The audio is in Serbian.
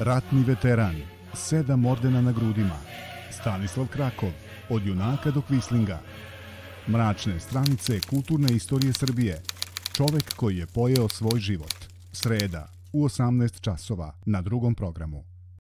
ratni veteran, sedam ordena na grudima, Stanislav Krakov, od junaka do kvislinga, mračne stranice kulturne istorije Srbije, čovek koji je pojeo svoj život, sreda u 18 časova na drugom programu.